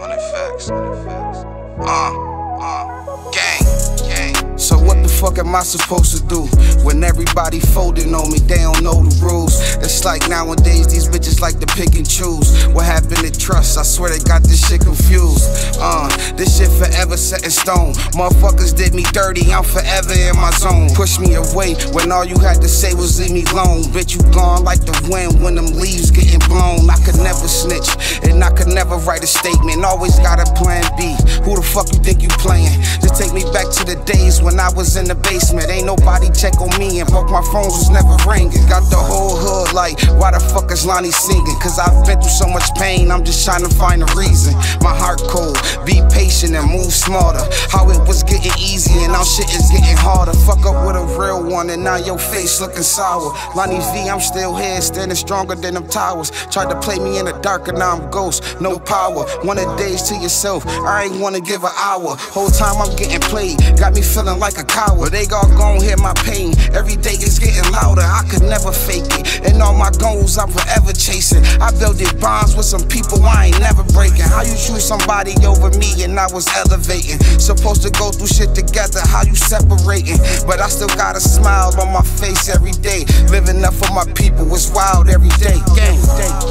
On the facts. Uh, uh, gang, gang. So what the fuck am I supposed to do when everybody folding on me? They don't know the rules. It's like nowadays these bitches like to pick and choose. What happened to trust? I swear they got this shit confused. Uh, this shit forever set in stone. Motherfuckers did me dirty, I'm forever in my zone. Push me away when all you had to say was leave me alone. Bitch, you gone like the wind when them leaves getting blown. I could never never write a statement. Always got a plan B. Who the fuck you think you playing? Just take me back to the days when I was in the basement. Ain't nobody check on me, and fuck my phones was never ringing. Got the whole hood like, why the fuck is Laane singing? Cause I've been through so much pain, I'm just trying to find a reason. My heart cold, be patient and move smarter. How it was getting easy, and now shit is getting harder. Fuck up with a now your face looking sour. Laane V, I'm still here, standing stronger than them towers. Tried to play me in the dark, and now I'm ghost, no power. One of days to yourself, I ain't wanna give an hour. Whole time I'm getting played, got me feeling like a coward. They all gon' hear my pain, every day is getting louder. I could never fake it, and all my goals I'm forever chasing. I built it bonds with some people I ain't never breaking. How you somebody over me, and I was elevating. Supposed to go through shit together, how you separating? But I still got a smile on my face every day. Living up for my people, it's wild every day. Gang.